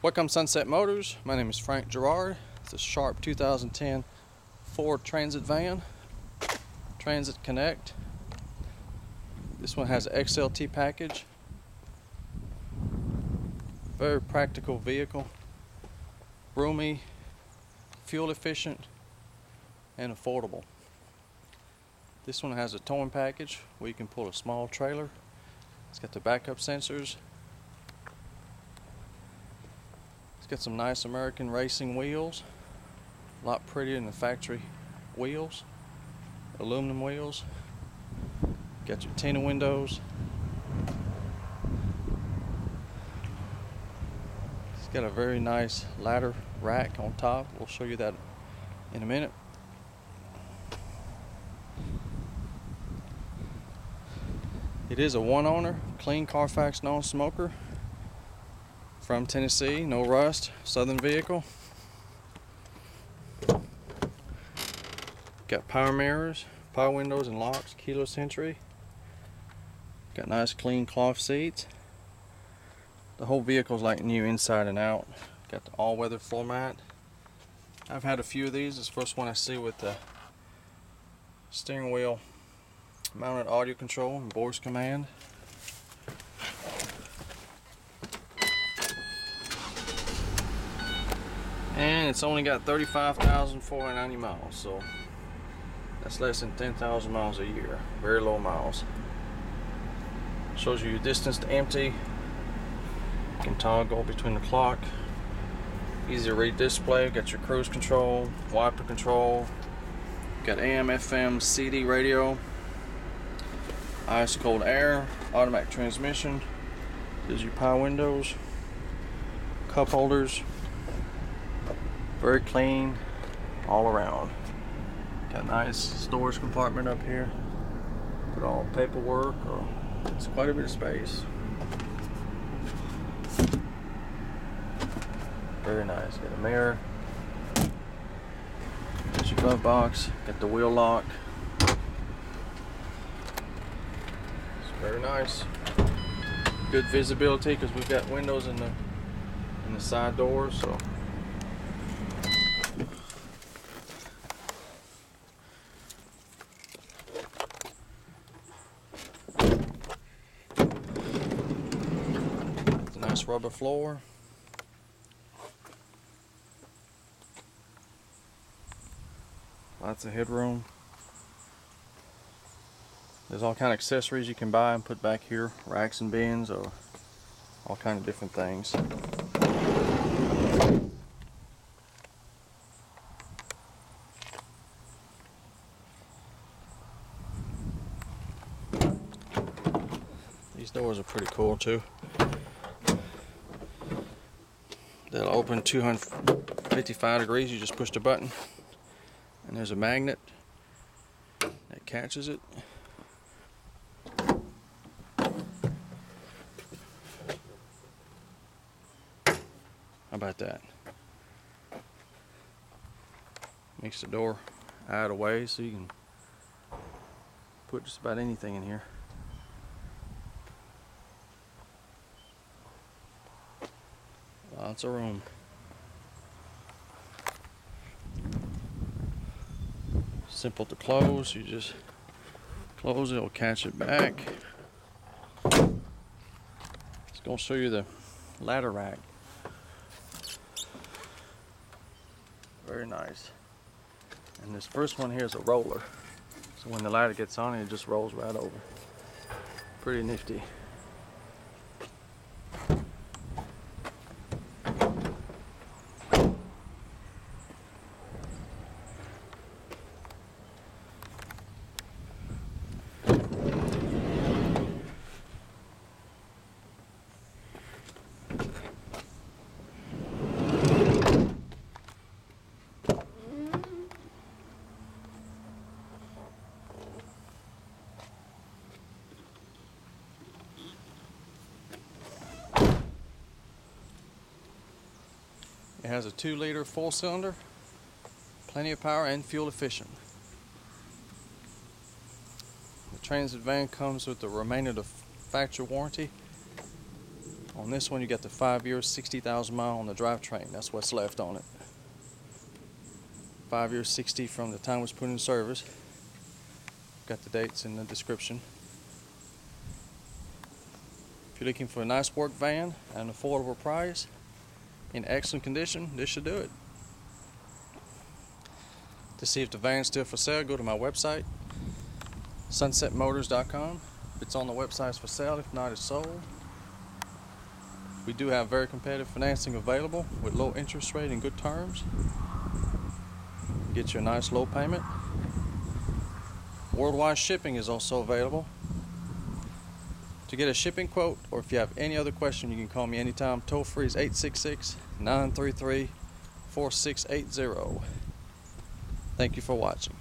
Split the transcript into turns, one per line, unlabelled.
Welcome Sunset Motors. My name is Frank Gerard. It's a Sharp 2010 Ford Transit van. Transit Connect. This one has an XLT package. Very practical vehicle. Roomy, fuel efficient, and affordable. This one has a towing package where you can pull a small trailer. It's got the backup sensors. It's got some nice American racing wheels. A lot prettier than the factory wheels. Aluminum wheels. Got your tinted windows. It's got a very nice ladder rack on top. We'll show you that in a minute. It is a one owner, clean Carfax non smoker from Tennessee, no rust, southern vehicle. Got power mirrors, power windows and locks, keyless entry. Got nice clean cloth seats. The whole vehicle's like new inside and out. Got the all-weather floor mat. I've had a few of these. This first one I see with the steering wheel mounted audio control and voice command. And it's only got 35,490 miles, so that's less than 10,000 miles a year. Very low miles. Shows you your distance to empty. You can toggle between the clock. Easy to read display. Got your cruise control, wiper control. Got AM, FM, CD radio ice cold air, automatic transmission, gives you power windows, cup holders, very clean all around. Got a nice storage compartment up here. Put all paperwork, or it's quite a bit of space. Very nice. Got a mirror. Got your glove box. Got the wheel lock. It's Very nice. Good visibility because we've got windows in the in the side doors, so. Rubber floor. Lots of headroom. There's all kind of accessories you can buy and put back here, racks and bins or all kind of different things. These doors are pretty cool too. They'll open 255 degrees. You just push the button and there's a magnet that catches it. How about that? Makes the door out of the way so you can put just about anything in here. Lots of room. Simple to close, you just close it, it'll catch it back. It's gonna show you the ladder rack. Very nice. And this first one here is a roller. So when the ladder gets on it, it just rolls right over. Pretty nifty. It has a 2 liter four cylinder, plenty of power and fuel efficient. The Transit van comes with the remainder of the factory warranty On this one, you got the five years, 60,000 mile on the drivetrain. That's what's left on it. Five years, 60 from the time it was put in service. Got the dates in the description. If you're looking for a nice work van at an affordable price, in excellent condition, this should do it. To see if the van's still for sale, go to my website, sunsetmotors.com. If it's on the website, it's for sale. If not, it's sold. We do have very competitive financing available with low interest rate and good terms. Get you a nice low payment. Worldwide shipping is also available. To get a shipping quote or if you have any other question, you can call me anytime. Toll free is 866 933 4680. Thank you for watching.